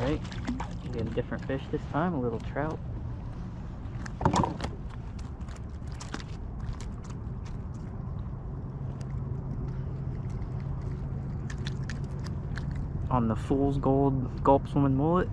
All right, We get a different fish this time, a little trout. On the Fool's Gold Gulp Swimming Mullet.